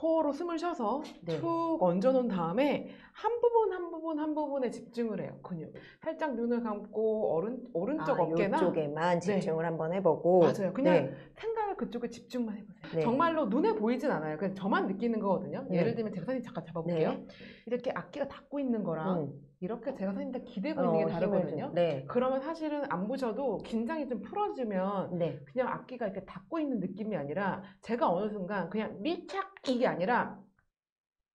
코어로 숨을 쉬어서 네. 툭 얹어놓은 다음에 한 부분 한 부분 한 부분에 집중을 해요 근육 살짝 눈을 감고 오른, 오른쪽 아, 어깨나 이쪽에만 집중을 한번 해보고 맞아요. 그냥 네. 그쪽에 집중만 해보세요 네. 정말로 눈에 보이진 않아요 그냥 저만 느끼는 거거든요 네. 예를 들면 제가 사진 잠깐 잡아볼게요 네. 이렇게 악기가 닫고 있는 거랑 음. 이렇게 제가 사진에 기대고 어, 있는 게 다르거든요 좀- 네. 그러면 사실은 안 보셔도 긴장이 좀 풀어지면 네. 그냥 악기가 이렇게 닫고 있는 느낌이 아니라 제가 어느 순간 그냥 밀착 이게 아니라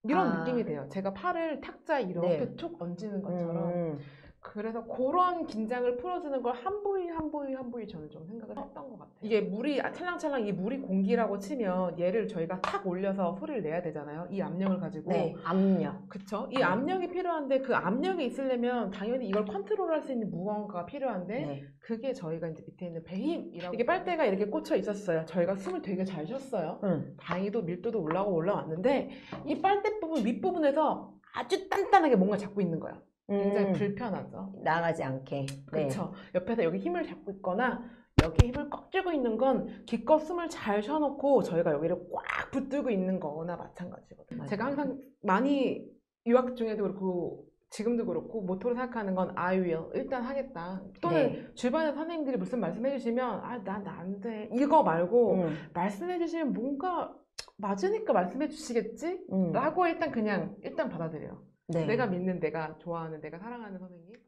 이런 아. 느낌이 돼요. 제가 팔을 탁자에 이렇게 네. 툭 얹는 것처럼 음. 그래서 그런 긴장을 풀어주는 걸 한 부위 한 부위 한 부위 저는 좀 생각을 했던 것 같아요. 이게 물이 아, 찰랑찰랑 이 물이 공기라고 치면 얘를 저희가 탁 올려서 소리를 내야 되잖아요. 이 압력을 가지고. 네. 압력. 그쵸? 이 압력이 필요한데 그 압력이 있으려면 당연히 이걸 컨트롤할 수 있는 무언가가 필요한데 네. 그게 저희가 이제 밑에 있는 배힘이라고 이게 빨대가 이렇게 꽂혀 있었어요. 저희가 숨을 되게 잘 쉬었어요. 음. 다행히도 밀도도 올라오고 올라왔는데 이 빨대 부분 윗부분에서 아주 단단하게 뭔가 잡고 있는 거예요. 굉장히 음. 불편하죠. 나가지 않게. 네. 그렇죠. 옆에서 여기 힘을 잡고 있거나 여기 힘을 꽉 쥐고 있는 건 기껏 숨을 잘 쉬어놓고 저희가 여기를 꽉 붙들고 있는 거나 마찬가지거든요. 맞아요. 제가 항상 많이 유학 중에도 그렇고 지금도 그렇고 모토로 생각하는 건 I will 일단 하겠다. 또는 네. 주변에 선생님들이 무슨 말씀해 주시면 아난 안 돼. 이거 말고 음. 말씀해 주시면 뭔가 맞으니까 말씀해 주시겠지? 음. 라고 일단 그냥 일단 받아들여요. 네. 내가 믿는 내가 좋아하는 내가 사랑하는 선생님